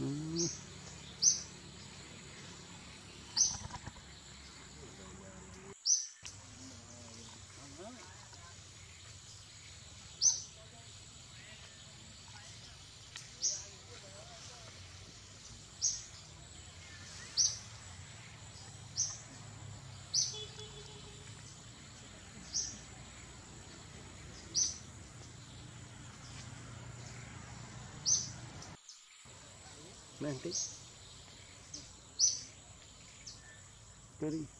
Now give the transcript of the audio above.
Mm-hmm. Nanti. Dari